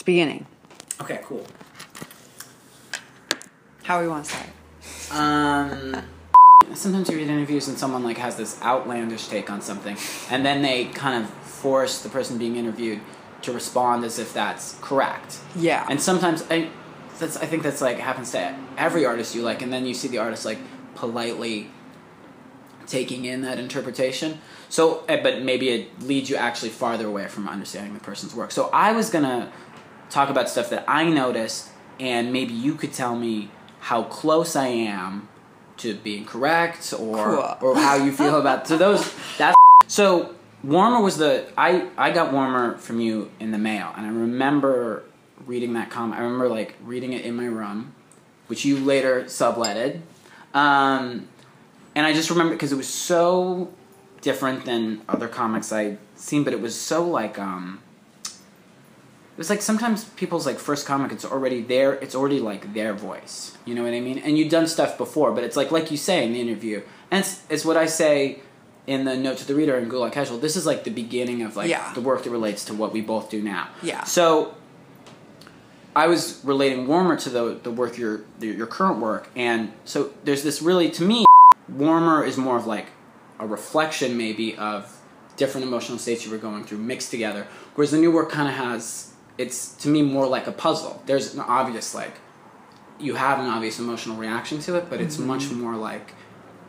It's beginning. Okay, cool. How we want to start? Um, sometimes you read interviews and someone like has this outlandish take on something, and then they kind of force the person being interviewed to respond as if that's correct. Yeah. And sometimes I, that's I think that's like happens to every artist you like, and then you see the artist like politely taking in that interpretation. So, eh, but maybe it leads you actually farther away from understanding the person's work. So I was gonna talk about stuff that I noticed, and maybe you could tell me how close I am to being correct, or Cool. or how you feel about so those that's so warmer was the I I got warmer from you in the mail, and I remember reading that comment. I remember like reading it in my room, which you later subletted. Um, and I just remember because it was so different than other comics I'd seen, but it was so like um, was like sometimes people's like first comic it's already there it's already like their voice you know what i mean and you've done stuff before but it's like like you say in the interview and it's, it's what i say in the note to the reader in Gulag Casual, this is like the beginning of like Yeah. the work that relates to what we both do now. Yeah. So I was relating warmer to the the work your your current work, and so there's this really to me, warmer is more of like a reflection maybe of different emotional states you were going through mixed together, whereas the new work kind of has it's to me more like a puzzle. There's an obvious like you have an obvious emotional reaction to it, but it's much more like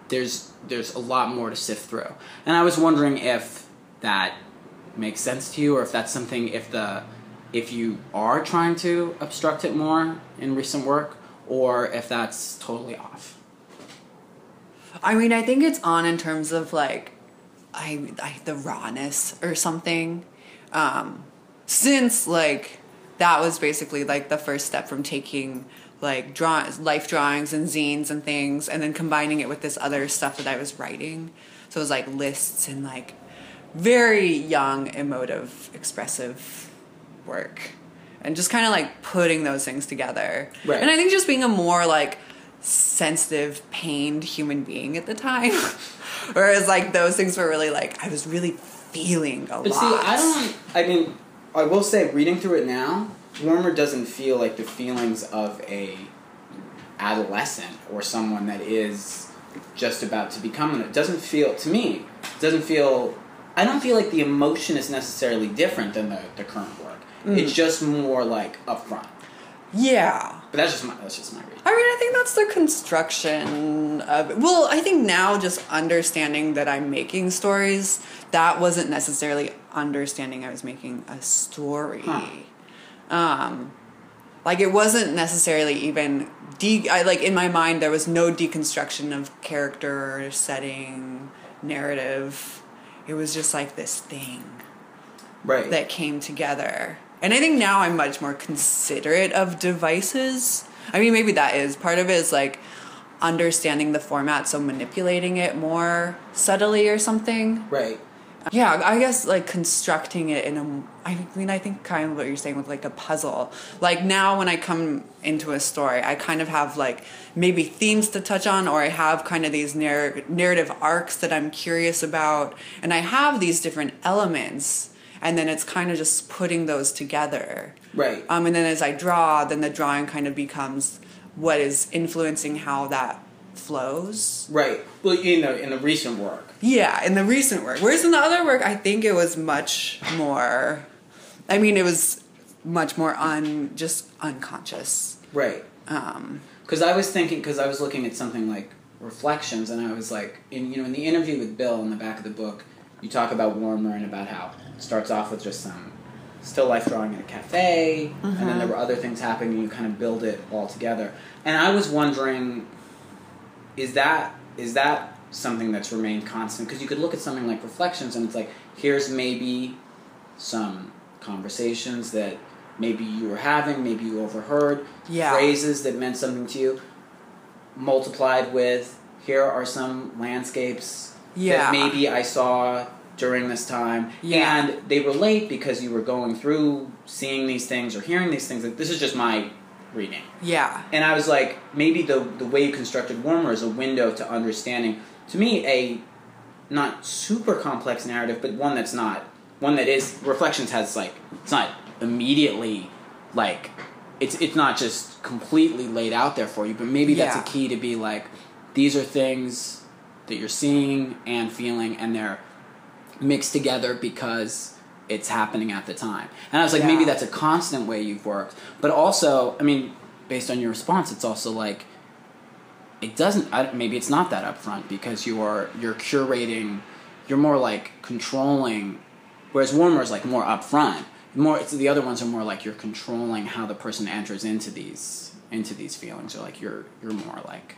there's there's a lot more to sift through. And I was wondering if that makes sense to you or if that's something if the if you are trying to obstruct it more in recent work or if that's totally off. I mean, I think it's on in terms of like, I, I the rawness or something. Um, since like that was basically like the first step from taking like draw life drawings and zines and things, and then combining it with this other stuff that I was writing. So it was like lists and like very young, emotive, expressive work. And just kind of like putting those things together. Right. And I think just being a more like sensitive, pained human being at the time. Whereas like those things were really like I was really feeling a But lot. see, I don't I mean I will say reading through it now, Warmer doesn't feel like the feelings of a adolescent or someone that is just about to become an it doesn't feel to me doesn't feel I don't feel like the emotion is necessarily different than the, the current work. Mm. It's just more like upfront. Yeah. But that's just my that's just my read. I mean, I think that's the construction of it. Well, I think now just understanding that I'm making stories, that wasn't necessarily understanding I was making a story. Huh. Um, like it wasn't necessarily even de. I like in my mind there was no deconstruction of character, setting, narrative. It was just like this thing Right. that came together. And I think now I'm much more considerate of devices. I mean, maybe that is part of it is like understanding the format, so manipulating it more subtly or something. right. Yeah, I guess like constructing it in a. I mean, I think kind of what you're saying with like a puzzle. Like now, when I come into a story, I kind of have like maybe themes to touch on, or I have kind of these narr- narrative arcs that I'm curious about, and I have these different elements, and then it's kind of just putting those together. Right. Um, and then as I draw, then the drawing kind of becomes what is influencing how that flows. right. Well, in the in the recent work. Yeah, in the recent work. Whereas in the other work, I think it was much more. I mean, it was much more un just unconscious. Right. Um, Because I was thinking, because I was looking at something like reflections, and I was like, in you know, in the interview with Bill in the back of the book, you talk about Warmer and about how it starts off with just some still life drawing in a cafe, and then there were other things happening, and you kind of build it all together. And I was wondering, is that is that something that's remained constant? Because you could look at something like reflections, and it's like here's maybe some conversations that maybe you were having, maybe you overheard, Yeah. phrases that meant something to you, multiplied with here are some landscapes Yeah. that maybe I saw during this time, Yeah. and they relate because you were going through seeing these things or hearing these things. Like, this is just my reading. yeah. And I was like, maybe the the way you constructed Warmer is a window to understanding, to me, a not super complex narrative, but one that's not one that is Reflections has like it's not immediately like it's it's not just completely laid out there for you, but maybe that's Yeah. a key to be like these are things that you're seeing and feeling, and they're mixed together because it's happening at the time. And I was like, maybe that's a constant way you've worked, but also, I mean, based on your response, it's also like it doesn't. I, maybe it's not that upfront because you are you're curating, you're more like controlling, whereas warmer is like more upfront. More, it's the other ones are more like you're controlling how the person enters into these into these feelings, or like you're you're more like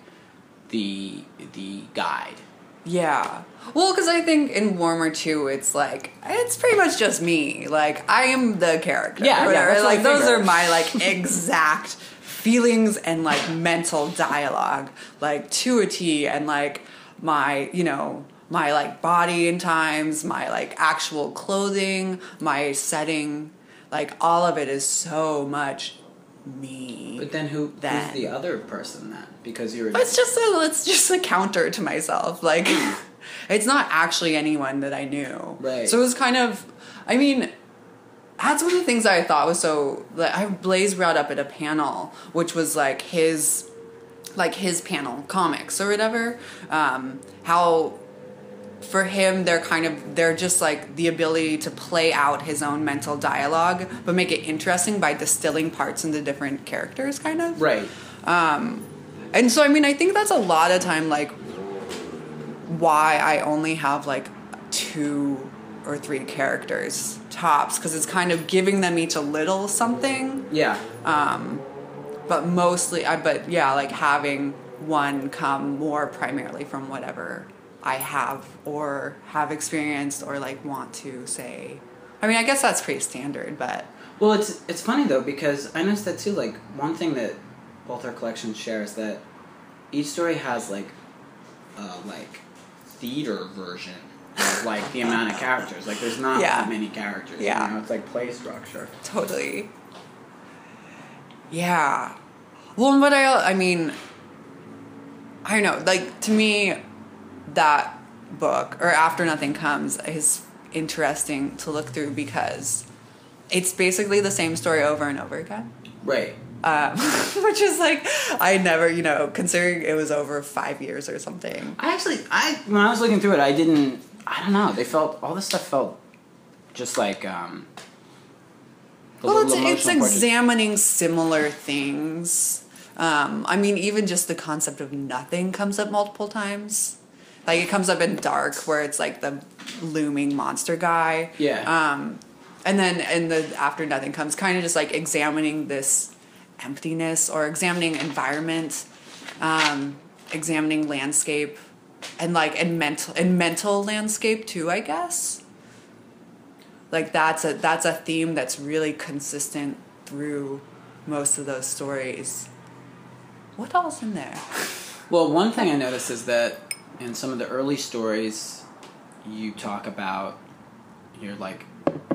the the guide. Yeah. Well, because I think in Warmer too, it's like it's pretty much just me. Like I am the character. Yeah, yeah, like those are my like exact feelings and like mental dialogue, like to a T, and like my you know my like body in times, my like actual clothing, my setting, like all of it is so much me. But then who Then. who's the other person then? Because you're It's just a it's just a counter to myself. Like it's not actually anyone that I knew. Right. So it was kind of I mean that's one of the things I thought was so like I Blaze brought up at a panel, which was like his like his panel comics or whatever. Um, how for him they're kind of they're just like the ability to play out his own mental dialogue but make it interesting by distilling parts into different characters kind of right. um and so, I mean, I think that's a lot of time, like, why I only have like two or three characters tops, because it's kind of giving them each a little something, Yeah. um but mostly, I, but yeah, like having one come more primarily from whatever I have or have experienced or like want to say. I mean, I guess that's pretty standard, but Well, it's it's funny though because I noticed that too. Like one thing that both our collections share is that each story has like a like theater version of like the amount of characters. Like there's not Yeah. that many characters. Yeah. You know, it's like play structure. Totally. Yeah. Well, and what I I mean, I don't know. Like to me, that book or After Nothing Comes is interesting to look through because it's basically the same story over and over again. Right. Um, which is like I never, you know, considering it was over five years or something. I actually I when I was looking through it, I didn't. I don't know. They felt all this stuff felt just like um. Well, it's it's portrait. examining similar things. Um, I mean, even just the concept of nothing comes up multiple times. Like it comes up in Dark, where it's like the looming monster guy. Yeah. Um, and then in the After Nothing comes, kind of just like examining this emptiness or examining environment, um, examining landscape, and like and mental and mental landscape too. I guess. Like that's a that's a theme that's really consistent through most of those stories. What else in there? Well, one thing I noticed is that in some of the early stories, you talk about your like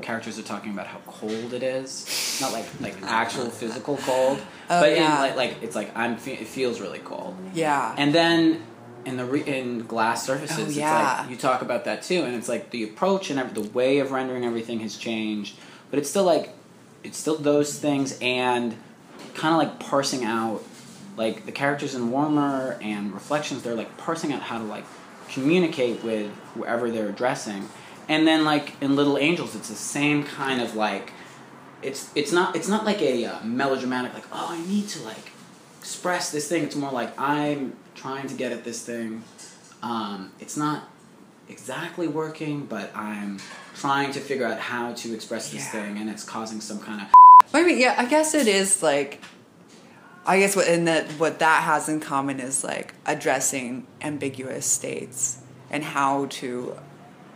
characters are talking about how cold it is, not like like actual oh, physical cold, Oh, but yeah. in like like it's like I'm fe- it feels really cold, Yeah. and then in the re- in glass surfaces, Oh, it's yeah. like you talk about that too, and it's like the approach and the way of rendering everything has changed, but it's still like it's still those things and kind of like parsing out like the characters in warmer and reflections they're like parsing out how to like communicate with whoever they're addressing and then like in little angels it's the same kind of like it's it's not it's not like a uh, melodramatic like oh i need to like express this thing it's more like i'm trying to get at this thing um, it's not exactly working but i'm trying to figure out how to express this Yeah. thing and it's causing some kind of I mean, yeah, I guess it is like. I guess what in that what that has in common is like addressing ambiguous states and how to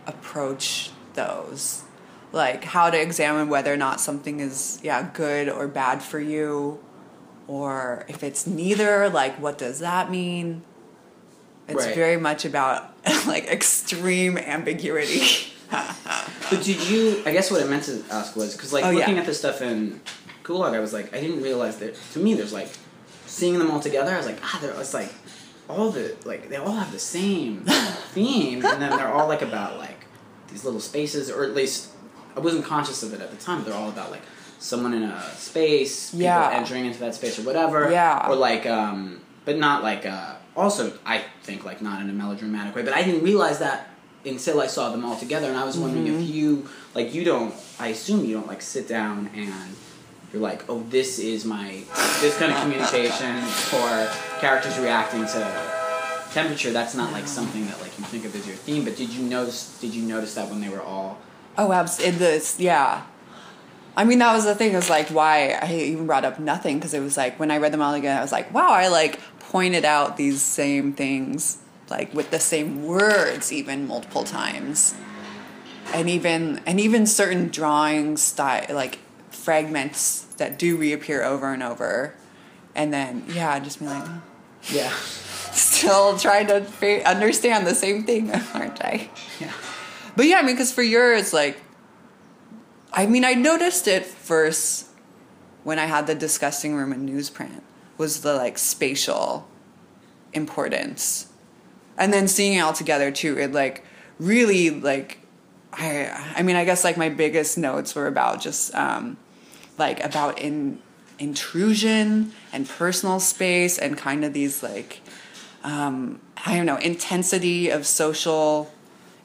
approach those, like how to examine whether or not something is yeah good or bad for you, or if it's neither. Like, what does that mean? It's Right. very much about like extreme ambiguity. But did you? I guess what I meant to ask was because, like, Oh, yeah. looking at this stuff in Gulag, I was like, I didn't realize that. To me, there's like seeing them all together. I was like, ah, they're it's like all the like they all have the same theme, and then they're all like about like these little spaces, or at least I wasn't conscious of it at the time. But they're all about like someone in a space, people Yeah. entering into that space or whatever. Yeah. Or like, um, but not like, uh, also, I think like not in a melodramatic way, but I didn't realize that until I saw them all together, and I was wondering Mm-hmm. if you, like, you don't, I assume you don't like sit down and you're like, oh, this is my, this kind of communication or characters reacting to temperature. That's not like something that like you think of as your theme, but did you notice, did you notice that when they were all, Oh, absolutely. this, yeah. I mean, that was the thing. It was like why I even brought up nothing because it was like when I read them all again, I was like, wow, I like pointed out these same things like with the same words even multiple times, and even and even certain drawing style like fragments that do reappear over and over, and then yeah, just be like, yeah. still trying to fa- understand the same thing, aren't I? Yeah. But yeah, I mean, because for yours, like, I mean, I noticed it first when I had the disgusting room in newsprint was the like spatial importance, and then seeing it all together too. It like really like I I mean, I guess like my biggest notes were about just um, like about in intrusion and personal space and kind of these like um, I don't know intensity of social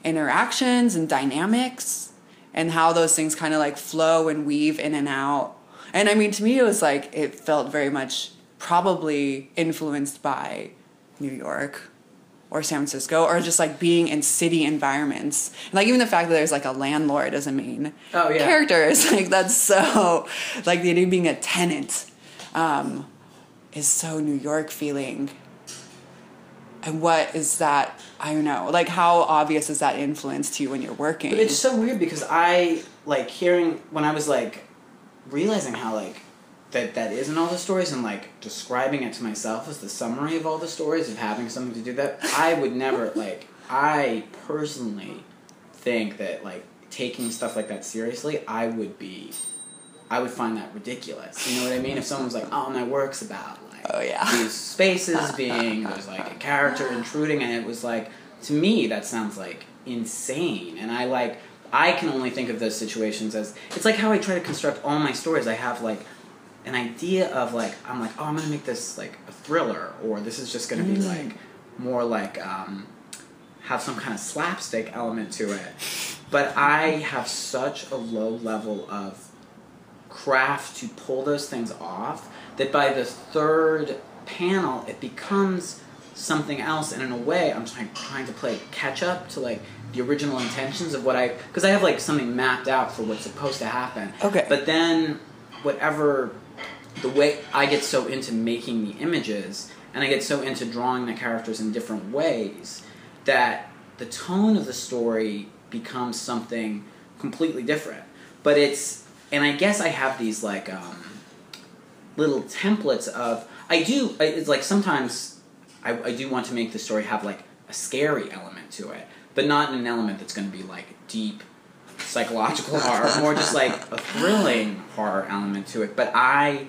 interactions and dynamics and how those things kind of like flow and weave in and out. And I mean, to me, it was like it felt very much probably influenced by New York or San Francisco or just like being in city environments. Like even the fact that there's like a landlord as a main Oh, yeah. character is like that's so like the idea of being a tenant um, is so New York feeling. And what is that? I don't know. Like, how obvious is that influence to you when you're working? But it's so weird because I like hearing when I was like realizing how like that that is in all the stories and like describing it to myself as the summary of all the stories of having something to do that I would never like I personally think that like taking stuff like that seriously I would be I would find that ridiculous. You know what I mean? If someone's like, "Oh, my work's about like Oh, yeah. these spaces being there's like a character intruding," and it was like to me that sounds like insane. And I like I can only think of those situations as it's like how I try to construct all my stories. I have like an idea of like I'm like, oh, I'm gonna make this like a thriller, or this is just gonna be like more like um, have some kind of slapstick element to it. But I have such a low level of craft to pull those things off that by the third panel it becomes something else and in a way i'm trying, trying to play catch up to like the original intentions of what i because i have like something mapped out for what's supposed to happen Okay. but then whatever the way i get so into making the images and i get so into drawing the characters in different ways that the tone of the story becomes something completely different but it's and i guess i have these like um, little templates of I do it's like sometimes I, I do want to make the story have like a scary element to it, but not an element that's going to be like deep psychological horror, more just like a thrilling horror element to it. But I,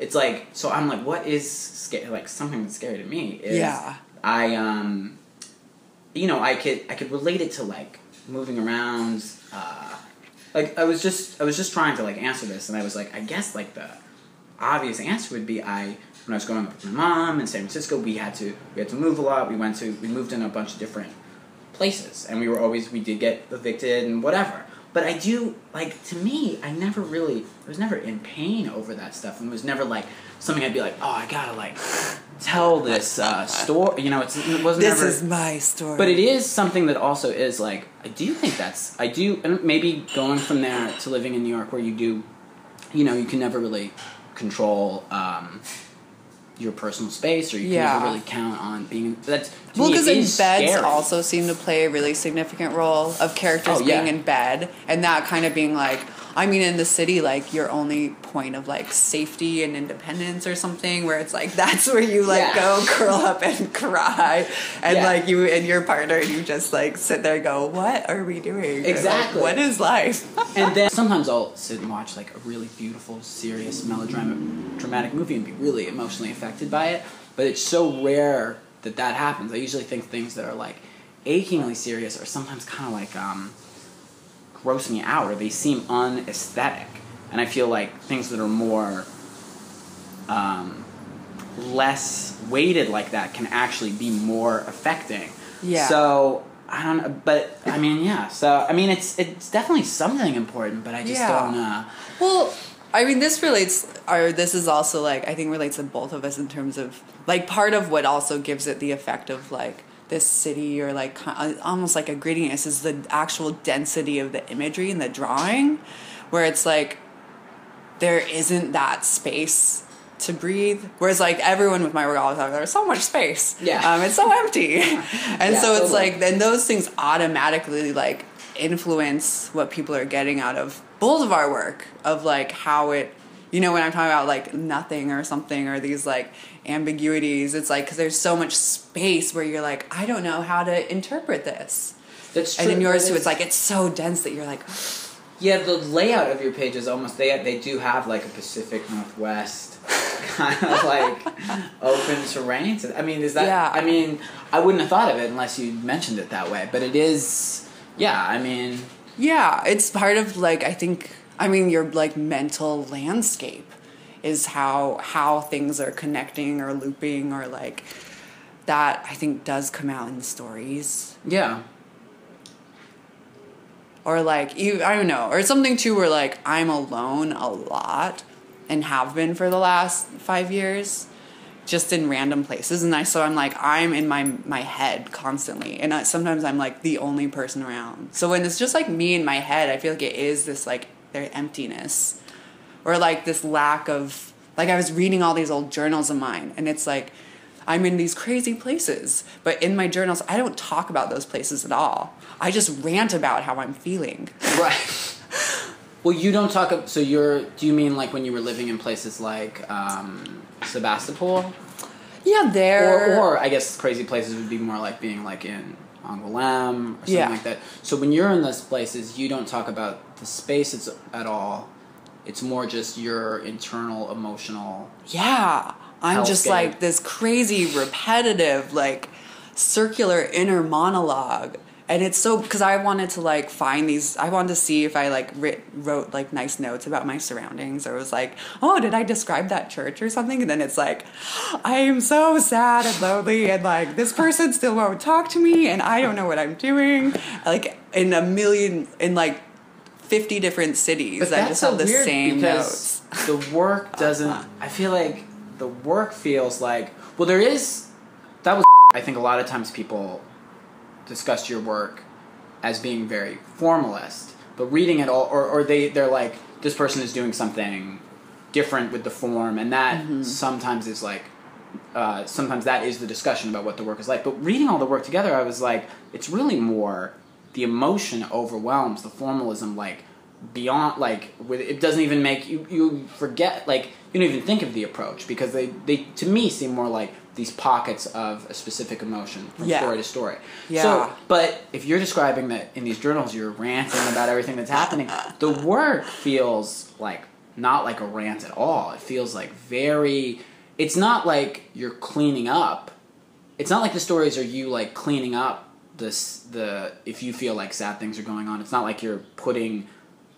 it's like so I'm like, what is scary? Like something that's scary to me is Yeah. I um, you know I could I could relate it to like moving around. Uh, like I was just I was just trying to like answer this, and I was like, I guess like the obvious answer would be I when I was growing up with my mom in San Francisco, we had to we had to move a lot. We went to we moved in a bunch of different places, and we were always we did get evicted and whatever. But I do like to me, I never really I was never in pain over that stuff, and it was never like something I'd be like, oh, I gotta like tell this uh, story. You know, it's, it wasn't. this ever, is my story. but it is something that also is like I do think that's I do and maybe going from there to living in New York where you do, you know, you can never really control um, your personal space or you can Yeah. never really count on being that's Well, because in beds scary. also seem to play a really significant role of characters Oh, yeah. being in bed and that kind of being like, I mean, in the city, like your only point of like safety and independence or something, where it's like that's where you like Yeah. go curl up and cry, and Yeah. like you and your partner, and you just like sit there and go, "What are we doing? Or, like, Exactly. what is life?" and then sometimes I'll sit and watch like a really beautiful, serious melodrama, dramatic movie and be really emotionally affected by it. But it's so rare that that happens. I usually think things that are like achingly serious are sometimes kind of like um, gross me out, or they seem unaesthetic. and I feel like things that are more um, less weighted like that can actually be more affecting. Yeah. So I don't know, but I mean, yeah. So I mean, it's it's definitely something important, but I just Yeah. don't know. Well, I mean, this relates, or this is also like, I think relates to both of us in terms of, like, part of what also gives it the effect of, like, this city or, like, uh, almost like a grittiness is the actual density of the imagery and the drawing, where it's like, there isn't that space to breathe. Whereas, like, everyone with my work the time, there's so much space. Yeah. Um, it's so empty. and Yeah, so it's totally. like, then those things automatically like influence what people are getting out of both of our work of like how it you know when i'm talking about like nothing or something or these like ambiguities it's like because there's so much space where you're like i don't know how to interpret this That's true. and in yours too it's like it's so dense that you're like Yeah, the layout of your page is almost they they do have like a Pacific Northwest kind of like open terrain. To, I mean, is that? Yeah. I mean, I wouldn't have thought of it unless you mentioned it that way. But it is. Yeah, I mean, Yeah, it's part of like I think I mean your like mental landscape is how how things are connecting or looping or like that I think does come out in stories. Yeah, or like you I don't know or something too where like I'm alone a lot and have been for the last 5 years just in random places. And I so I'm like I'm in my my head constantly. And I, sometimes I'm like the only person around. So when it's just like me in my head, I feel like it is this like their emptiness or like this lack of like I was reading all these old journals of mine and it's like I'm in these crazy places, but in my journals I don't talk about those places at all. I just rant about how I'm feeling. right. well, you don't talk. So you're. Do you mean like when you were living in places like um, Sebastopol? Yeah, there or, or I guess crazy places would be more like being like in Angoulême or something Yeah. like that. So when you're in those places, you don't talk about the space—it's at all. It's more just your internal emotional. Yeah. I'm just Hellscape. like this crazy, repetitive, like circular inner monologue. And it's so because I wanted to like find these. I wanted to see if I like writ, wrote like nice notes about my surroundings, or was like, oh, did I describe that church or something? And then it's like, I am so sad and lonely, and like this person still won't talk to me, and I don't know what I'm doing. Like in a million, in like fifty different cities, I just have the same notes. because the work doesn't. I feel like the work feels like well, there is. That was. I think a lot of times people discuss your work as being very formalist, but reading it all, or, or they they're like this person is doing something different with the form, and that Mm-hmm. sometimes is like. Uh, sometimes that is the discussion about what the work is like. But reading all the work together, I was like, it's really more the emotion overwhelms the formalism, like beyond, like with it doesn't even make you you forget, like you don't even think of the approach because they they to me seem more like these pockets of a specific emotion from Yeah. story to story. Yeah. So, but if you're describing that in these journals, you're ranting about everything that's happening. The work feels like not like a rant at all. It feels like very. It's not like you're cleaning up. It's not like the stories are you like cleaning up this the if you feel like sad things are going on. It's not like you're putting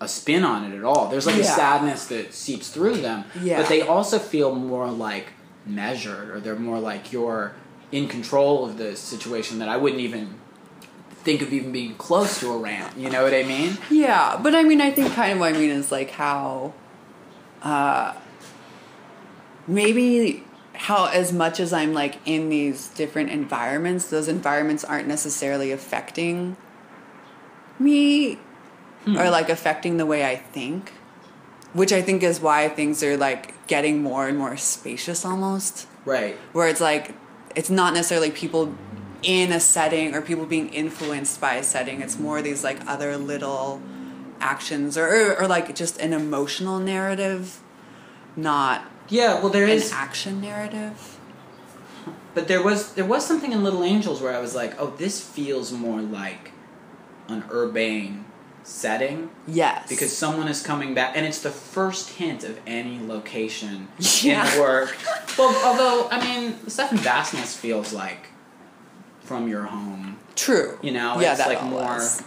a spin on it at all. There's like a sadness that seeps through them. Yeah. But they also feel more like measured or they're more like you're in control of the situation that I wouldn't even think of even being close to a rant. You know what I mean? Yeah, but I mean, I think kind of what I mean is like how, uh, maybe how as much as I'm like in these different environments, those environments aren't necessarily affecting me hmm. or like affecting the way I think, which I think is why things are like getting more and more spacious almost. Right. where it's like it's not necessarily people in a setting or people being influenced by a setting. It's more these like other little actions or or, or like just an emotional narrative not Yeah, well there an is action narrative but there was there was something in Little Angels where I was like, "Oh, this feels more like an urbane setting." yes because someone is coming back, and it's the first hint of any location Yeah. in work. well, although I mean, the stuff in Vastness feels like from your home, true you know. yeah it's that like more. was.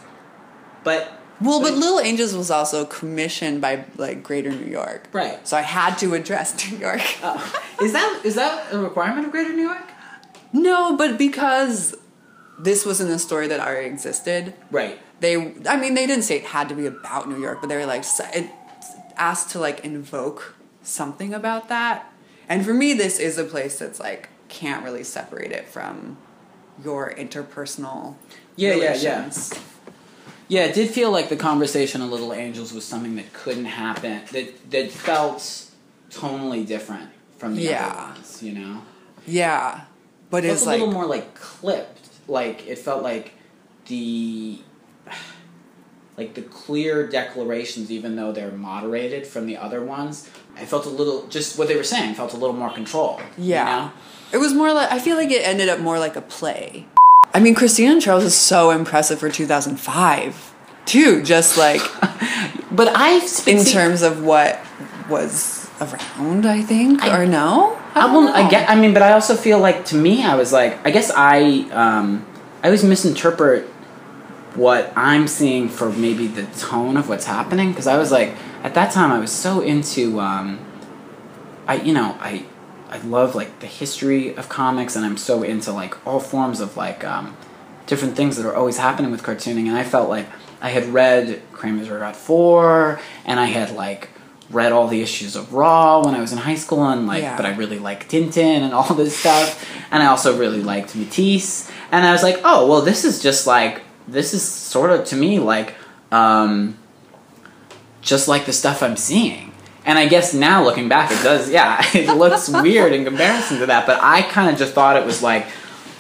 But Well, but Little Angels was also commissioned by like Greater New York. Right. So I had to address New York. Oh. is that is that a requirement of Greater New York? No, but because this wasn't a story that already existed, Right. they I mean they didn't say it had to be about New York, but they were like it asked to like invoke something about that. And for me this is a place that's like can't really separate it from your interpersonal Yeah, yeah, yeah. Yeah, it did feel like the conversation of Little Angels was something that couldn't happen. That that felt tonally different from the Yeah. other ones. You know. Yeah. But It it's a like little more like clipped. Like it felt like the like the clear declarations, even though they're moderated from the other ones. I felt a little just what they were saying felt a little more controlled. you Yeah. know? It was more like I feel like it ended up more like a play. I mean, Christina and Charles is so impressive for 2005, too. Just like But I in see- terms of what was around, I think, I- or no. I don't will. I get. I mean, but I also feel like to me, I was like, I guess I, um, I always misinterpret what I'm seeing for maybe the tone of what's happening because I was like, at that time, I was so into, um, I you know, I, I love like the history of comics, and I'm so into like all forms of like um, different things that are always happening with cartooning, and I felt like I had read Kramers Ergot Four, and I had like read all the issues of Raw when I was in high school, and like, Yeah. but I really liked Tintin and all this stuff, and I also really liked Matisse, and I was like, oh well, this is just like this is sort of to me like um, just like the stuff I'm seeing. And I guess now looking back, it does, yeah, it looks weird in comparison to that. But I kind of just thought it was like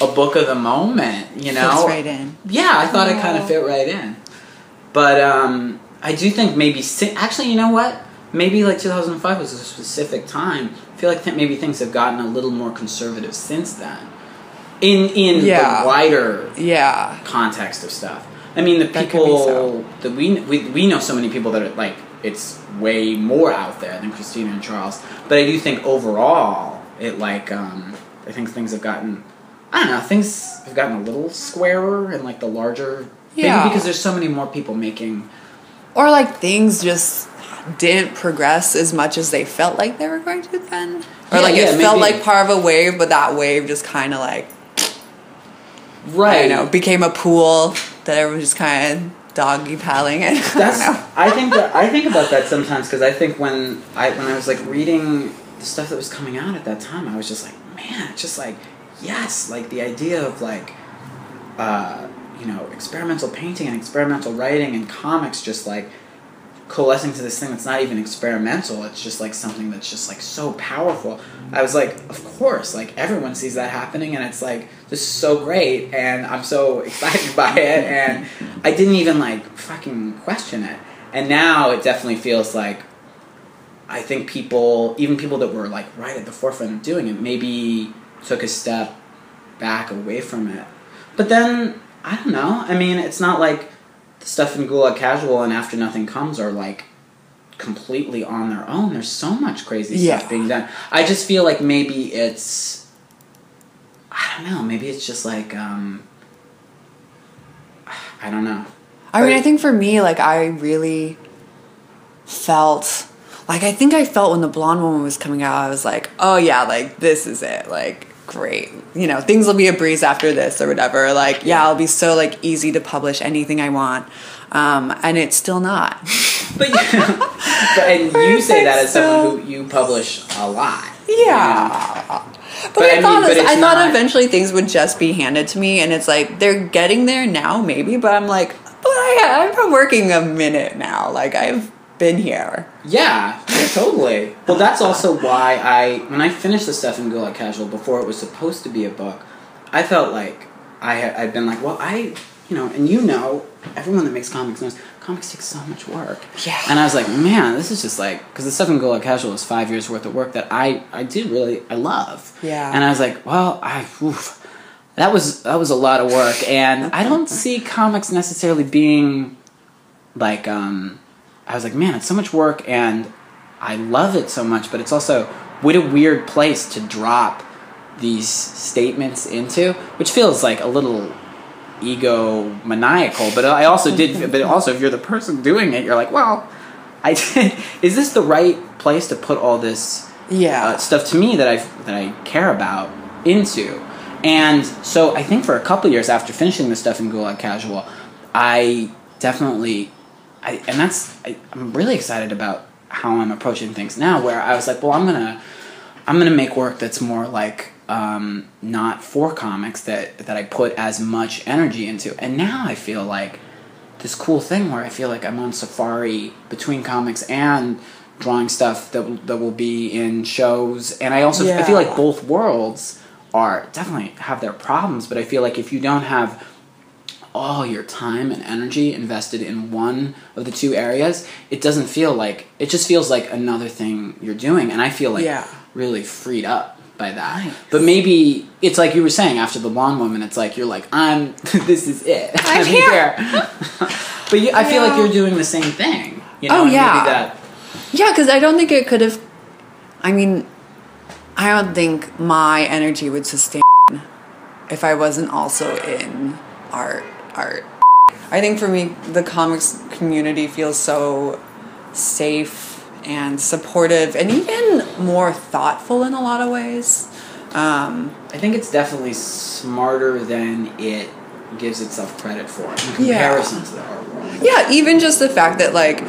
a book of the moment, you know? Fits right in. Yeah, I thought it kind of fit right in. But um, I do think maybe si- actually, you know what? Maybe like 2005 was a specific time. I feel like th- maybe things have gotten a little more conservative since then. In in Yeah. the wider Yeah. context of stuff. I mean, the That people so. that we, we we know so many people that are like it's way more out there than Christina and Charles. But I do think overall, it like um, I think things have gotten I don't know things have gotten a little squarer and like the larger Yeah. maybe because there's so many more people making Or like things just didn't progress as much as they felt like they were going to then. Or Yeah, like yeah, it felt maybe. like part of a wave, but that wave just kind of like right. don't know became a pool that everyone just kind of doggy paddling in. I That's know. I think that I think about that sometimes because I think when I when I was like reading the stuff that was coming out at that time, I was just like, man, just like yes, like the idea of like uh, you know experimental painting and experimental writing and comics just like coalescing to this thing that's not even experimental. It's just like something that's just like so powerful. I was like, of course, like everyone sees that happening, and it's like this is so great, and I'm so excited by it, and I didn't even like fucking question it. And now it definitely feels like I think people, even people that were like right at the forefront of doing it, maybe took a step back away from it. But then I don't know. I mean, it's not like the stuff in Gulag Casual and After Nothing Comes are like completely on their own. There's so much crazy Yeah. stuff being done. I just feel like maybe it's I don't know, maybe it's just like um I don't know. I mean, I think for me, like, I really felt like I think I felt when the blonde woman was coming out. I was like, oh yeah, like this is it. Like, great. You know, things will be a breeze after this or whatever. Like, yeah, I'll be so like easy to publish anything I want. Um, and it's still not. But, but and you say that as someone who you publish a lot. Yeah. But, But I, I mean, thought, but I thought not- eventually things would just be handed to me, and it's like they're getting there now, maybe. But I'm like, but I, I've been working a minute now. Like I've been here. Yeah, yeah, totally. Well, that's also why I, when I finished the stuff in Gulag Casual before it was supposed to be a book, I felt like I had, I'd been like, well, I, you know, and you know, everyone that makes comics knows comics take so much work. Yeah. And I was like, man, this is just like, because the stuff in Gulag Casual is five years worth of work that I, I did really, I love. Yeah. And I was like, well, I, oof, that was that was a lot of work, and I don't see comics necessarily being like um I was like, man, it's so much work and I love it so much, but it's also what a weird place to drop these statements into, which feels like a little ego maniacal, but I also did. but also, if you're the person doing it, you're like, well, I did. Is this the right place to put all this Yeah. uh, stuff to me that I that I care about into? And so I think for a couple years after finishing the stuff in Gulag Casual, I definitely, I and that's I, I'm really excited about how I'm approaching things now. Where I was like, well, I'm gonna I'm gonna make work that's more like um, not for comics that that I put as much energy into. And now I feel like this cool thing where I feel like I'm on safari between comics and drawing stuff that will, that will be in shows. And I also I feel like both worlds are definitely have their problems, but I feel like if you don't have all your time and energy invested in one of the two areas, it doesn't feel like it just feels like another thing you're doing, and I feel like Yeah. really freed up by that. Nice. But maybe it's like you were saying after the blonde woman, it's like you're like I'm. this is it. I'm here. but you, I feel like you're doing the same thing. You know, Oh, and yeah. Maybe that. Yeah, because I don't think it could have. I mean, I don't think my energy would sustain if I wasn't also in art. Art. I think for me, the comics community feels so safe and supportive, and even more thoughtful in a lot of ways. Um, I think it's definitely smarter than it gives itself credit for in Yeah. to the art world. yeah, even just the fact that like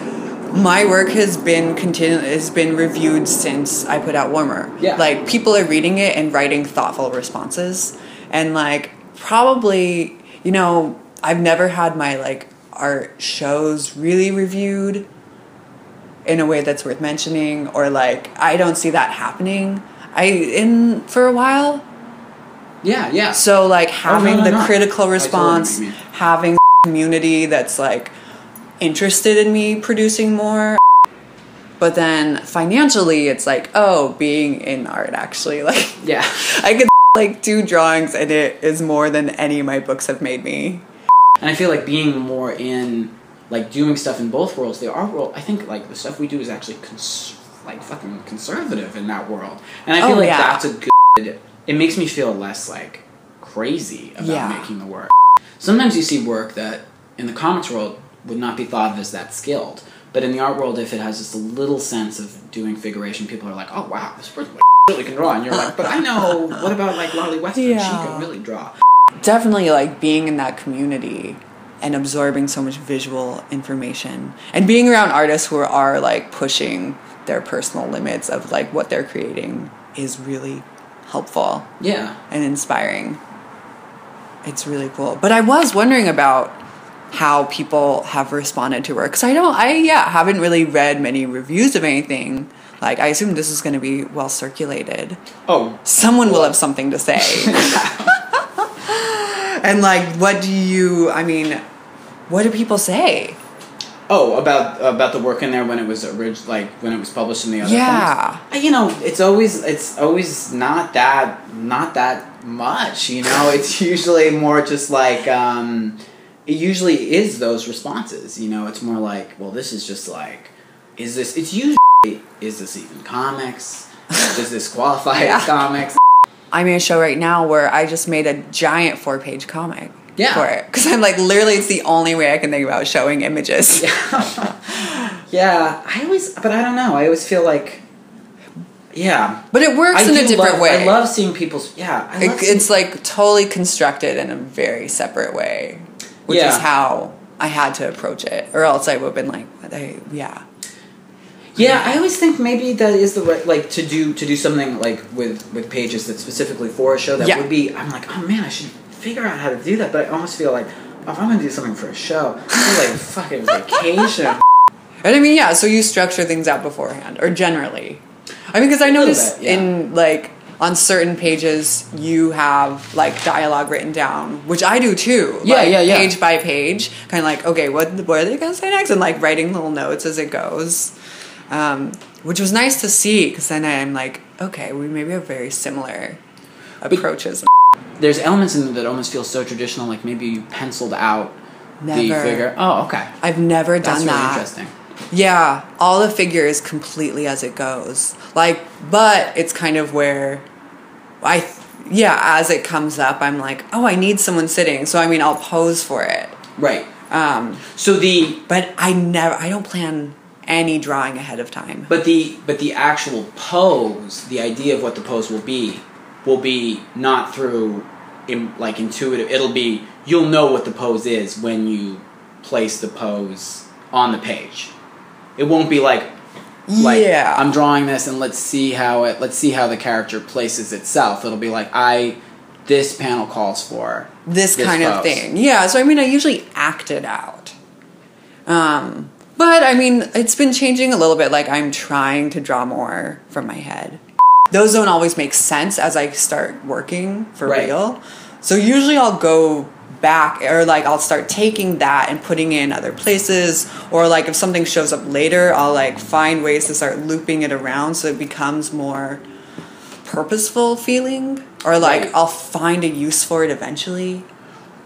my work has been continu- has been reviewed since I put out Warmer. Yeah. Like people are reading it and writing thoughtful responses. And like probably, you know, I've never had my like art shows really reviewed in a way that's worth mentioning or like I don't see that happening. I in for a while. Yeah, yeah. So like having Oh, no, no, the no. critical I totally know what response, having community that's like interested in me producing more. But then financially it's like, oh, being in art actually like yeah. I could like do drawings and it is more than any of my books have made me. And I feel like being more in, like, doing stuff in both worlds, the art world, I think, like, the stuff we do is actually, cons- like, fucking conservative in that world. And I oh, feel Oh, like yeah. that's a good, it makes me feel less, like, crazy about Yeah. making the work. Sometimes you see work that, in the comics world, would not be thought of as that skilled. But in the art world, if it has just a little sense of doing figuration, people are like, oh, wow, this person really can draw. And you're like, but I know, what about, like, Lale Westvind? She can really draw. Definitely like being in that community and absorbing so much visual information and being around artists who are like pushing their personal limits of like what they're creating is really helpful. Yeah. and inspiring. It's really cool. But I was wondering about how people have responded to work because I don't. I yeah haven't really read many reviews of anything. Like I assume this is going to be well circulated. Oh, Someone will have something to say. and like, what do you? I mean, what do people say? Oh, about about the work in there when it was orig- like when it was published in the other. Yeah. You know, it's always it's always not that not that much. You know, it's usually more just like um, it usually is those responses. You know, it's more like, well, this is just like, is this? It's usually is this even comics? Does this qualify Yeah. as comics? I'm in a show right now where I just made a giant four page comic. Yeah. For it. Because I'm like, literally, it's the only way I can think about showing images. yeah, yeah, I always, but I don't know. I always feel like, yeah, But it works I in a different love, way. I love seeing people's. Yeah, It, seeing- it's like totally constructed in a very separate way, which Yeah. is how I had to approach it, or else I would have been like, yeah, yeah. I always think maybe that is the right like to do to do something like with with pages that's specifically for a show. That Yeah. would be. I'm like, oh man, I should figure out how to do that. But I almost feel like oh, if I'm gonna do something for a show, it's like fucking vacation. and I mean, yeah. So you structure things out beforehand, or generally. I mean, because I noticed bit, yeah. in like on certain pages you have like dialogue written down, which I do too. Yeah, like, yeah, yeah. Page by page, kind of like, okay, what what are they gonna say next, and like writing little notes as it goes. Um, which was nice to see because then I'm like, okay, we maybe have very similar approaches. There's elements in it that almost feel so traditional. Like maybe you penciled out the figure. Oh, okay. I've never That's done really that. interesting. Yeah, all the figure is completely as it goes. Like, but it's kind of where I yeah, as it comes up, I'm like, oh, I need someone sitting. So I mean, I'll pose for it. Right. Um, So the but I never, I don't plan any drawing ahead of time. but the but the actual pose, the idea of what the pose will be, will be not through in, like intuitive. It'll be you'll know what the pose is when you place the pose on the page. It won't be like like yeah, I'm drawing this and let's see how it let's see how the character places itself. It'll be like I this panel calls for this kind of thing. Yeah, so I mean, I usually act it out. Um, but I mean, it's been changing a little bit. Like I'm trying to draw more from my head. Those don't always make sense as I start working for Right. real. So usually I'll go back or like I'll start taking that and putting it in other places or like if something shows up later, I'll like find ways to start looping it around so it becomes more purposeful feeling or like Right. I'll find a use for it eventually.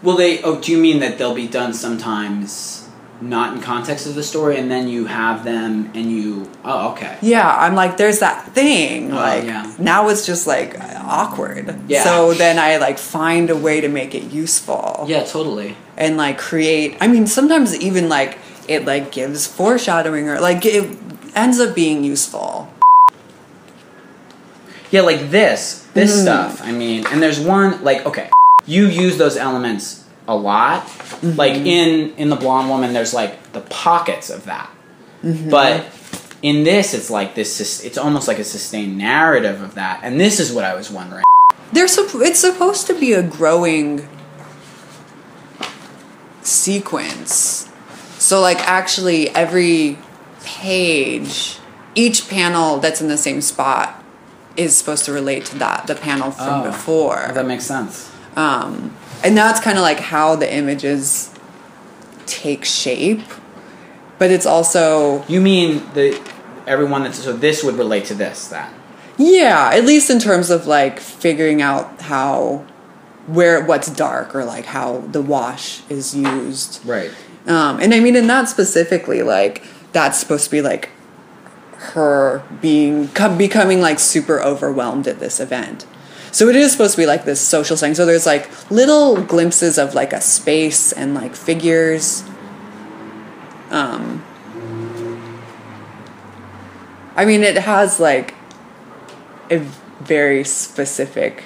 Will they? Oh, do you mean that they'll be done sometimes not in context of the story, and then you have them and you? Oh, okay. Yeah, I'm like, there's that thing. Oh, like yeah. now it's just like awkward. Yeah. So then I like find a way to make it useful Yeah, totally. and like create. I mean, sometimes even like it like gives foreshadowing or like it ends up being useful. Yeah, like this, this Mm. stuff. I mean, and there's one like okay, you use those elements a lot. Mm-hmm. Like in in the blonde woman, there's like the pockets of that, Mm-hmm. but in this, it's like this. It's almost like a sustained narrative of that, and this is what I was wondering. There's it's supposed to be a growing sequence. So like actually every page, each panel that's in the same spot is supposed to relate to that the panel from Oh, before. That makes sense. Um, and that's kind of like how the images take shape. But it's also You mean the everyone that's so this would relate to this then? yeah, at least in terms of like figuring out how where what's dark or like how the wash is used. Right. Um, and I mean, in that specifically, like that's supposed to be like her being com- becoming like super overwhelmed at this event. So it is supposed to be like this social setting. So there's like little glimpses of like a space and like figures. Um, I mean, it has like a very specific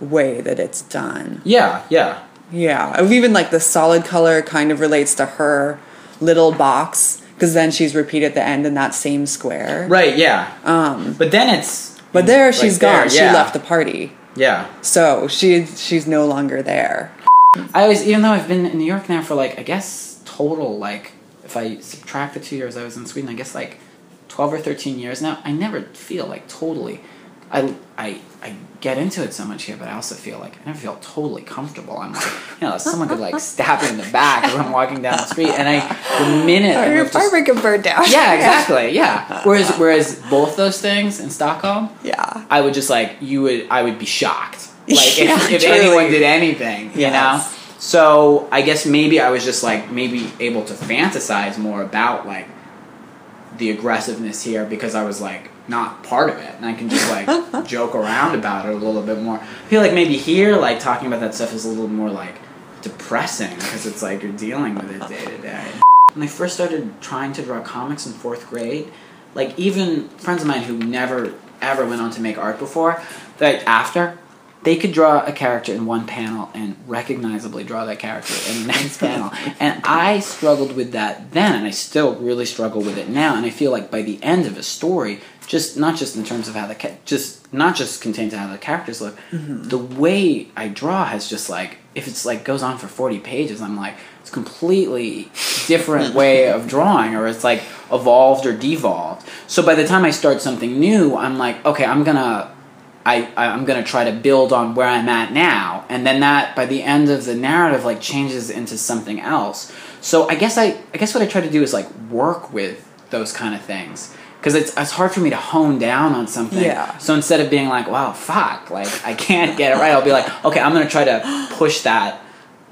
way that it's done. Yeah, yeah. Yeah, even like the solid color kind of relates to her little box because then she's repeated at the end in that same square. Right, yeah. Um, But then it's but there like she's there, gone. yeah. She left the party, Yeah. so she she's no longer there. I always even though I've been in New York now for like I guess total like if I subtract the two years I was in Sweden, I guess like twelve or thirteen years now, I never feel like totally I I I get into it so much here, but I also feel like I never feel totally comfortable. I'm like, you know, someone could like stab me in the back as I'm walking down the street, and I the minute I Your apartment could burn down. yeah, exactly, yeah. Whereas whereas both those things in Stockholm, Yeah. I would just like you would I would be shocked. Like Yeah, if, if anyone did anything, you Yes. know? So I guess maybe I was just like maybe able to fantasize more about like the aggressiveness here because I was like not part of it and I can just like joke around about it a little bit more. I feel like maybe here like talking about that stuff is a little more like depressing because it's like you're dealing with it day to day. When I first started trying to draw comics in fourth grade, like even friends of mine who never ever went on to make art before, like after, they could draw a character in one panel and recognizably draw that character in the next panel. And I struggled with that then, and I still really struggle with it now. And I feel like by the end of a story, just not just in terms of how the ca- just not just contains how the characters look, mm-hmm. the way I draw has just like if it's like goes on for forty pages, I'm like it's completely different way of drawing, or it's like evolved or devolved. So by the time I start something new, I'm like, okay, I'm gonna I I'm gonna try to build on where I'm at now, and then that by the end of the narrative like changes into something else. So I guess I I guess what I try to do is like work with those kind of things because it's it's hard for me to hone down on something. Yeah. So instead of being like, wow, fuck, like I can't get it right, I'll be like, okay, I'm gonna try to push that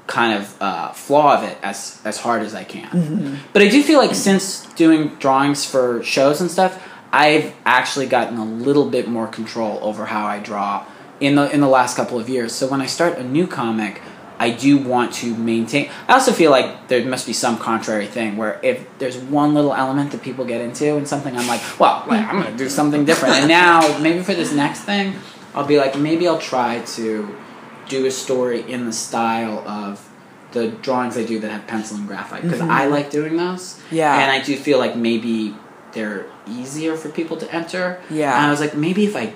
kind of uh, flaw of it as as hard as I can. But I do feel like since doing drawings for shows and stuff, I've actually gotten a little bit more control over how I draw in the in the last couple of years. So when I start a new comic, I do want to maintain. I also feel like there must be some contrary thing where if there's one little element that people get into and something, I'm like, well, like, I'm gonna do something different. And now maybe for this next thing, I'll be like, maybe I'll try to do a story in the style of the drawings I do that have pencil and graphite because I mm-hmm. like doing those. Yeah. and I do feel like maybe they're easier for people to enter. Yeah. and I was like, maybe if I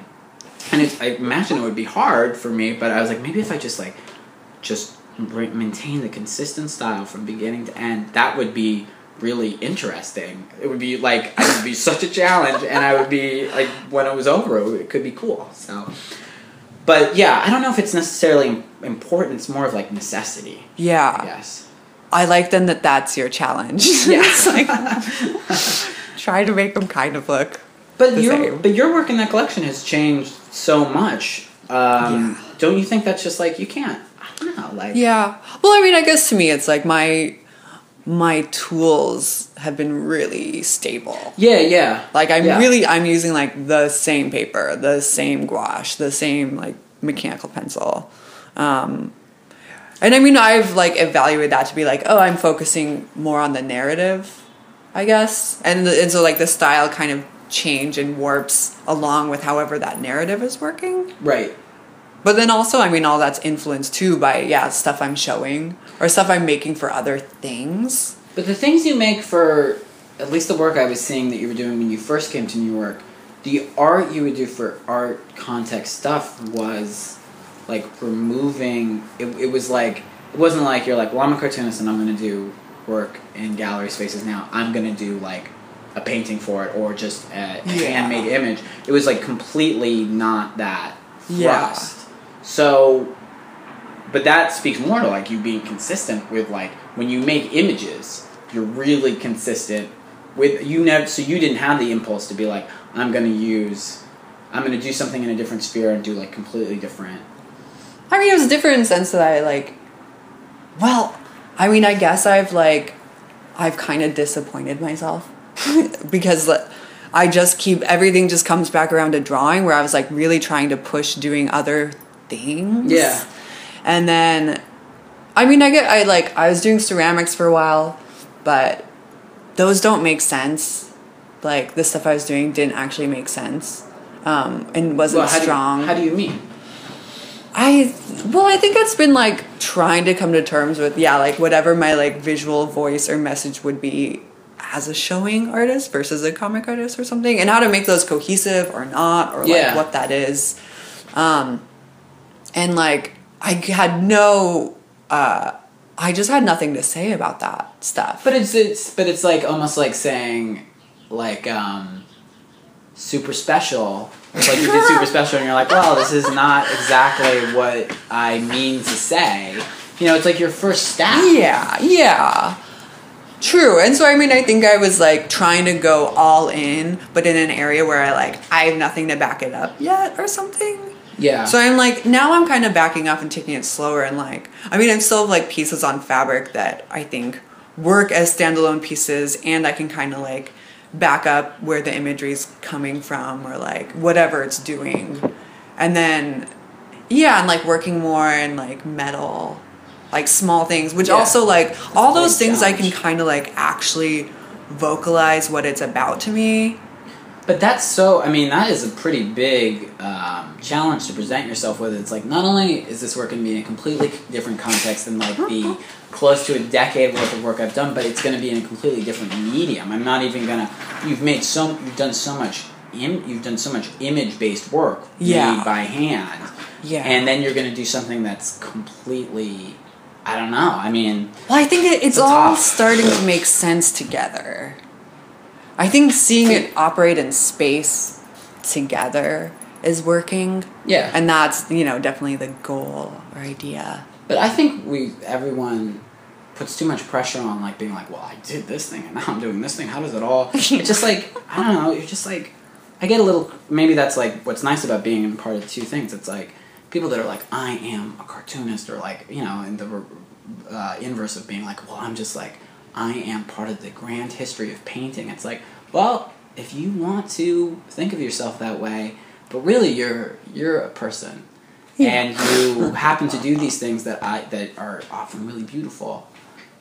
and it, I imagine it would be hard for me, but I was like, maybe if I just like, just maintain the consistent style from beginning to end, that would be really interesting. It would be like, it would be such a challenge, and I would be like, when it was over, it, could be cool. So, but yeah, I don't know if it's necessarily important. It's more of like necessity. Yeah. Yes. I like then that that's your challenge. Yeah. it's like try to make them kind of look. But the your same. but your work in that collection has changed so much. Um, Yeah. Don't you think that's just like you can't? Like Yeah. Well, I mean, I guess to me, it's like my my tools have been really stable. yeah, yeah. Like I'm Yeah. really I'm using like the same paper, the same gouache, the same like mechanical pencil. Um and I mean I've like evaluated that to be like, oh, I'm focusing more on the narrative, I guess. And the, and so like the style kind of change and warps along with however that narrative is working. right. But then also, I mean, all that's influenced too by yeah stuff I'm showing or stuff I'm making for other things. But the things you make for at least the work I was seeing that you were doing when you first came to New York, the art you would do for art context stuff was like removing. It, it was like it wasn't like you're like, well, I'm a cartoonist and I'm going to do work in gallery spaces now. I'm going to do like a painting for it or just a Yeah. handmade image. It was like completely not that Yeah. thrust. So but that speaks more to like you being consistent with like when you make images you're really consistent with you never so you didn't have the impulse to be like i'm to use i'm to do something in a different sphere and do like completely different I mean, it was different in the sense that I like. Well, I mean, I guess I've like, I've kind of disappointed myself because I just keep everything just comes back around to drawing where I was like really trying to push doing other things. Yeah. And then, I mean, I get I like I was doing ceramics for a while, but those don't make sense. Like the stuff I was doing didn't actually make sense, um, and wasn't Well, how do you- strong. how do you mean I well, I think it's been like trying to come to terms with yeah, like whatever my like visual voice or message would be as a showing artist versus a comic artist or something, and how to make those cohesive or not, or Yeah. like what that is. Um, and like I had no, uh, I just had nothing to say about that stuff. but it's it's but it's like almost like saying like um super special it's like you did super special and you're like well this is not exactly what i mean to say you know it's like your first step Yeah, yeah. True. And so I mean I think I was like trying to go all in, but in an area where I like I have nothing to back it up yet or something. Yeah So I'm like now I'm kind of backing up and taking it slower and like I mean I'm still have, like pieces on fabric that I think work as standalone pieces and I can kind of like back up where the imagery is coming from or like whatever it's doing. And then yeah, and like working more in like metal like small things which Yeah. also like all those things I can kind of like actually vocalize what it's about to me. But that's so. I mean, that is a pretty big um, challenge to present yourself with. It's like not only is this work going to be in a completely different context than like the close to a decade worth of work I've done, but it's going to be in a completely different medium. I'm not even gonna. You've made so. You've done so much. Im, you've done so much image based work Yeah. made by hand. Yeah. And then you're going to do something that's completely. I don't know. I mean, Well, I think it, it's It's all tough. starting to make sense together. I think seeing it operate in space together is working. Yeah. And that's, you know, definitely the goal or idea. But I think we everyone puts too much pressure on like being like, well, I did this thing and now I'm doing this thing. How does it all? It's just like I don't know. You're just like I get a little. Maybe that's like what's nice about being in part of two things. It's like people that are like, I am a cartoonist, or like you know, in the uh, inverse of being like, well, I'm just like I am part of the grand history of painting. It's like, well, if you want to think of yourself that way, but really you're you're a person and you happen to do these things that I that are often really beautiful.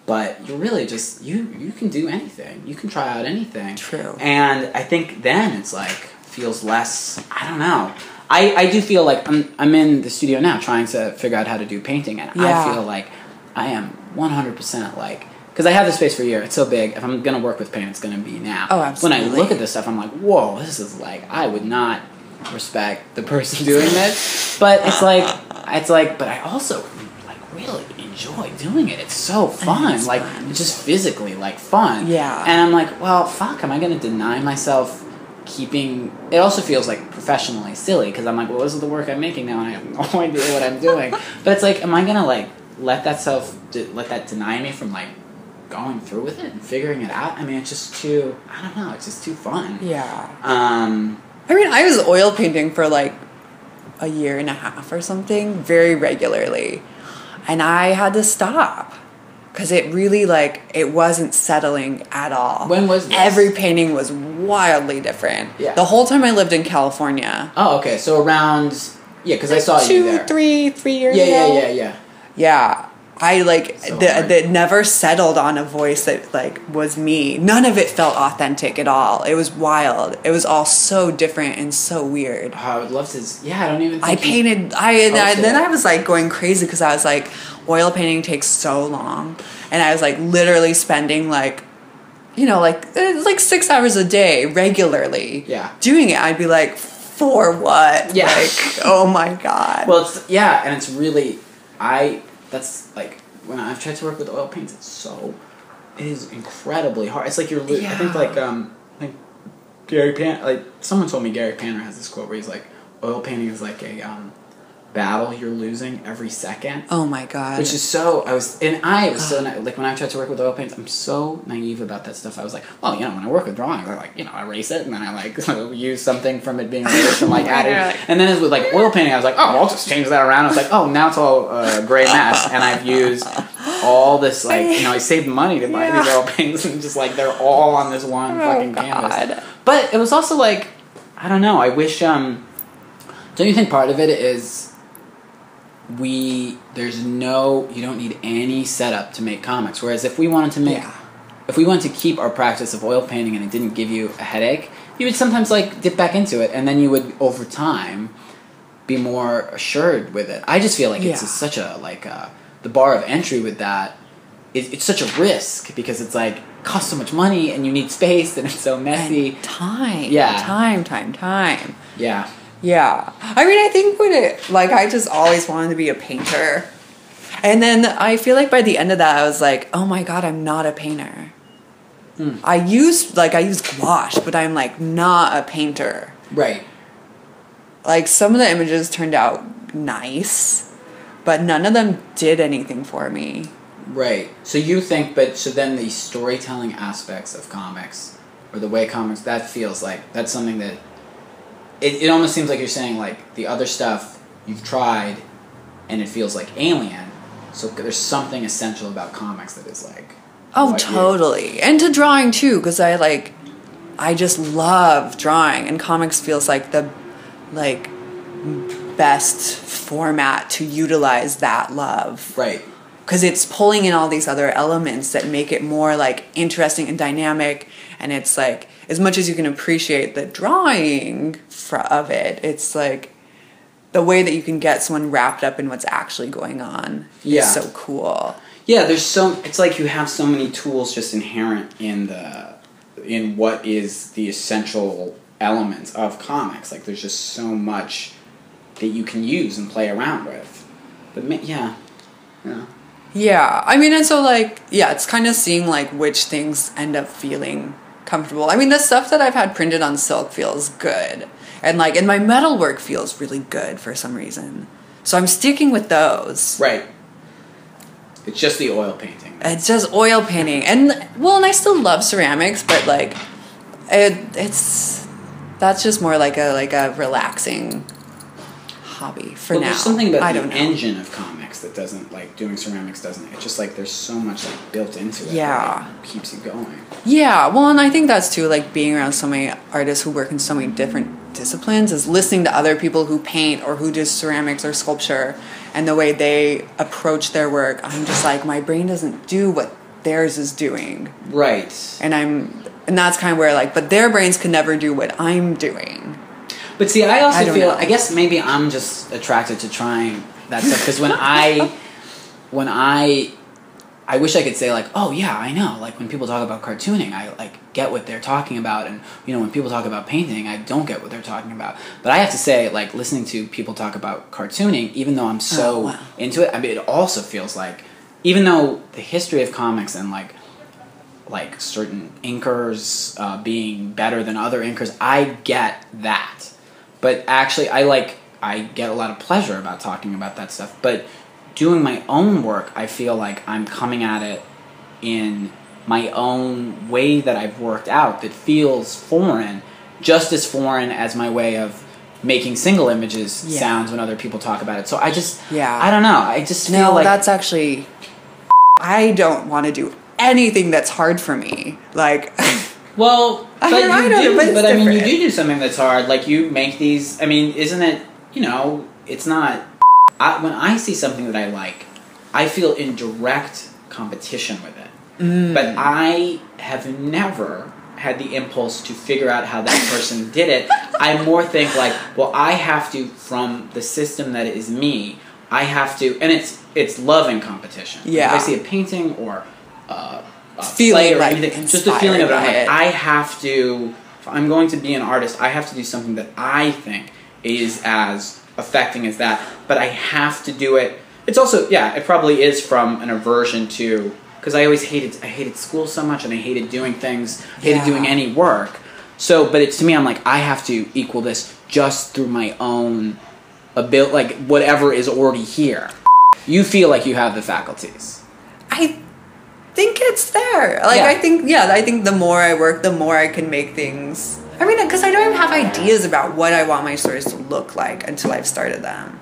But you're really just you you can do anything. You can try out anything. True. And I think then it's like feels less. I don't know. I, I do feel like I'm I'm in the studio now trying to figure out how to do painting, and Yeah. I feel like I am 100 percent like because I have this space for a year. It's so big. If I'm gonna work with paint, it's gonna be now. Oh, absolutely. When I look at this stuff, I'm like, whoa, this is like I would not respect the person doing this, but it's like it's like, but I also like really enjoy doing it. It's so fun. is like fun. just physically like fun. Yeah. And I'm like, well, fuck. Am I gonna deny myself? Keeping it also feels like professionally silly because I'm like, well, this is the work I'm making now, and I have no idea what I'm doing. but it's like, am I gonna like let that self let that deny me from like going through with it and figuring it out? I mean, it's just too. I don't know. It's just too fun. Yeah. Um. I mean, I was oil painting for like a year and a half or something very regularly. And I had to stop because it really like it wasn't settling at all. When was this? Every painting was wildly different. Yeah. The whole time I lived in California. Oh, okay. So around. Yeah, because I saw two, you there. three, three years Yeah, ago. yeah, yeah, yeah. Yeah. I like So that never settled on a voice that like was me. None of it felt authentic at all. It was wild. It was all so different and so weird. Oh, I would love to. Yeah, I don't even. Think I painted. I and, I- posted then. I was like going crazy because I was like, oil painting takes so long, and I was like literally spending like, you know, like eh, like six hours a day regularly. Yeah. Doing it, I'd be like, for what? Yeah. Like, oh my god. Well, it's yeah, and it's really I. That's like when I've tried to work with oil paints. It's so it is incredibly hard. It's like you're. lo- I think like um I think Gary Pan like someone told me Gary Panter has this quote where he's like oil painting is like a um battle you're losing every second. oh my god. Which is so I was and I was so na- like when I tried to work with oil paints, I'm so naive about that stuff. I was like, well, you know, when I work with drawings, I like you know I erase it and then I like use something from it being erased and like add it. And then as with like oil painting, I was like, oh, I'll just change that around. I was like, oh, now it's all uh, gray mess, and I've used all this like you know I saved money to buy these oil paints and just like they're all on this one Oh, fucking canvas. But it was also like I don't know. I wish. um Don't you think part of it is we there's no you don't need any setup to make comics. Whereas if we wanted to make Yeah. if we wanted to keep our practice of oil painting and it didn't give you a headache, you would sometimes like dip back into it and then you would over time be more assured with it. I just feel like it's Yeah. such a like uh, the bar of entry with that. It, it's such a risk because it's like costs so much money and you need space and it's so messy. And time. Yeah. Time. Time. Time. yeah. Yeah. I mean, I think when it, like, I just always wanted to be a painter. And then I feel like by the end of that, I was like, oh my God, I'm not a painter. Hmm. I use, like, I use gouache, but I'm, like, not a painter. Right. Like, some of the images turned out nice, but none of them did anything for me. Right. So you think, but so then the storytelling aspects of comics, or the way comics, that feels like that's something that. It, it almost seems like you're saying like the other stuff you've tried, and it feels like alien. So there's something essential about comics that is like. Oh, what you- totally. And to drawing too, because I like, I just love drawing, and comics feels like the, like, best format to utilize that love. Right. Because it's pulling in all these other elements that make it more like interesting and dynamic, and it's like as much as you can appreciate the drawing fr- of it, it's like the way that you can get someone wrapped up in what's actually going on Yeah. is so cool. Yeah, there's so it's like you have so many tools just inherent in the in what is the essential elements of comics. Like there's just so much that you can use and play around with. But yeah, yeah, Yeah, I mean, and so like, yeah, it's kind of seeing like which things end up feeling comfortable. I mean, the stuff that I've had printed on silk feels good, and like, and my metal work feels really good for some reason. So I'm sticking with those. right. It's just the oil painting. It's just oil painting, and well, and I still love ceramics, but like, it, it's that's just more like a like a relaxing hobby for well, now. there's something about I the don't know. engine of comics that doesn't like doing ceramics doesn't. It's just like there's so much like built into it. Yeah. that keeps you going. Yeah, well, and I think that's too like being around so many artists who work in so many different disciplines is listening to other people who paint or who do ceramics or sculpture and the way they approach their work. I'm just like my brain doesn't do what theirs is doing. Right. And I'm and that's kind of where like but their brains can never do what I'm doing. But see, I also I feel. know. I guess maybe I'm just attracted to trying that stuff because when I, when I, I wish I could say like, oh yeah, I know. Like when people talk about cartooning, I like get what they're talking about, and you know when people talk about painting, I don't get what they're talking about. But I have to say, like listening to people talk about cartooning, even though I'm so Oh, wow. into it, I mean, it also feels like, even though the history of comics and like like certain inkers uh, being better than other inkers. I get that, but actually, I like I get a lot of pleasure about talking about that stuff. But doing my own work, I feel like I'm coming at it in my own way that I've worked out that feels foreign, just as foreign as my way of making single images Yeah. sounds when other people talk about it. So I just Yeah. I don't know. I just feel No, like that's actually. I don't want to do anything that's hard for me. Like, Well, but I you don't know, do. but But I mean, you do do something that's hard. Like you make these. I mean, isn't it? You know, it's not. I, when I see something that I like, I feel in direct competition with it. Mm. But I have never had the impulse to figure out how that person did it. I more think like, well, I have to from the system that is me. I have to, and it's it's loving competition. Yeah. If I see a painting or. Uh, a Feeling, play or like, anything, just the feeling of it. Like, it. I have to. If I'm going to be an artist, I have to do something that I think is as affecting as that. But I have to do it. It's also yeah. It probably is from an aversion to because I always hated I hated school so much and I hated doing things, hated Yeah. doing any work. So, but it's to me, I'm like I have to equal this just through my own ability, like whatever is already here. You feel like you have the faculties. I think it's there. Like, Yeah. I think, yeah, I think the more I work, the more I can make things. I mean, because I don't even have ideas about what I want my stories to look like until I've started them.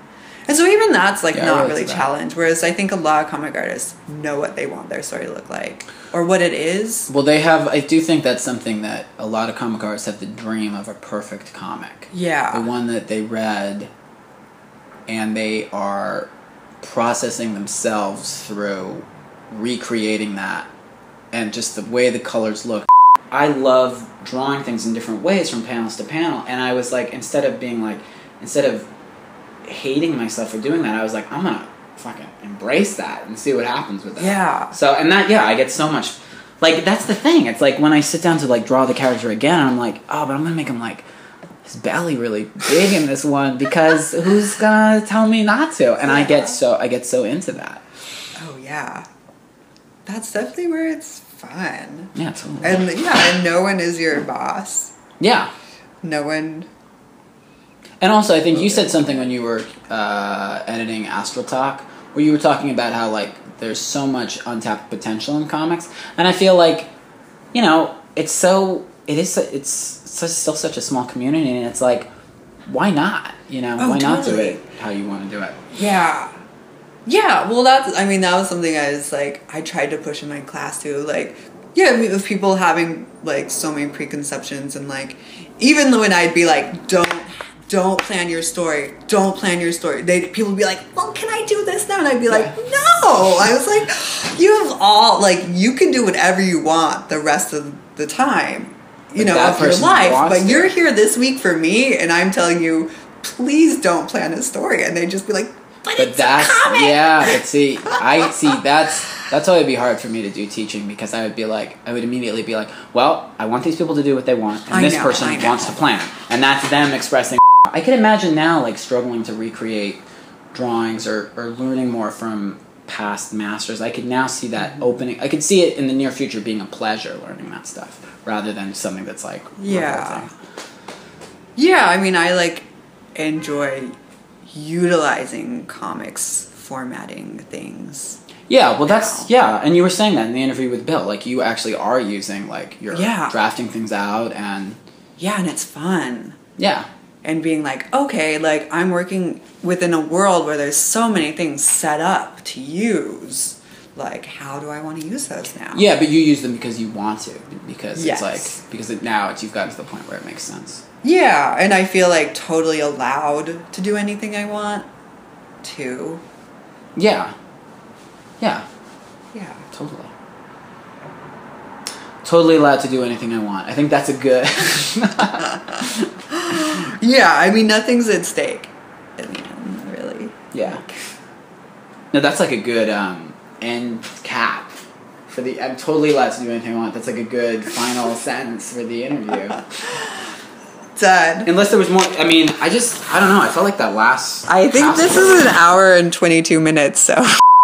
And so even that's like Yeah, not really challenged. Whereas I think a lot of comic artists know what they want their story to look like or what it is. Well, they have. I do think that's something that a lot of comic artists have the dream of a perfect comic. Yeah. The one that they read, and they are processing themselves through recreating that, and just the way the colors look. I love drawing things in different ways from panels to panel, and I was like, instead of being like, instead of hating myself for doing that, I was like, I'm gonna fucking embrace that and see what happens with that. Yeah. So and that yeah, I get so much like that's the thing. It's like when I sit down to like draw the character again, I'm like, oh, but I'm gonna make him like his belly really big in this one because who's gonna tell me not to? And I get so I get so into that. Oh, yeah. That's definitely where it's fun. Yeah, totally. And yeah, and no one is your boss. yeah. No one. And also, I think you said something when you were uh, editing Astral Talk, where you were talking about how like there's so much untapped potential in comics, and I feel like, you know, it's so it is it's such, still such a small community, and it's like, why not? You know, Oh, why not do it how you want to do it? Yeah. Yeah, well, that's, I mean, that was something I was like, I tried to push in my class too. Like, yeah, I mean, with people having like so many preconceptions and like, even when I'd be like, don't, don't plan your story, don't plan your story, they, people would be like, well, can I do this now? And I'd be like, no. I was like, you have all, like, you can do whatever you want the rest of the time, you But know, of your life. But to. you're here this week for me, and I'm telling you, please don't plan a story. And they'd just be like, but, But that's yeah. But see, I see that's that's why it'd be hard for me to do teaching because I would be like, I would immediately be like, well, I want these people to do what they want, and I this know, person wants to plan, and that's them expressing. I could imagine now like struggling to recreate drawings or or learning more from past masters. I could now see that Mm-hmm. opening. I could see it in the near future being a pleasure learning that stuff rather than something that's like Yeah. revolting. Yeah, I mean, I like enjoy utilizing comics formatting things. Yeah, well, that's yeah, and you were saying that in the interview with Bill, like you actually are using like you're Yeah. drafting things out, and Yeah, and it's fun. yeah, And being like, okay, like I'm working within a world where there's so many things set up to use. Like how do I want to use those now? Yeah, but you use them because you want to, because Yes. it's like because it, now it's, you've gotten to the point where it makes sense. Yeah, and I feel like totally allowed to do anything I want to. Yeah, yeah, Yeah. totally. Totally allowed to do anything I want. I think that's a good. Yeah, I mean nothing's at stake. in the end, really. Yeah. No, that's like a good um, end cap for the. I'm totally allowed to do anything I want. That's like a good final sentence for the interview. Done. Unless there was more. I mean, I just I don't know. I felt like that last. I think this is an hour and 22 minutes, so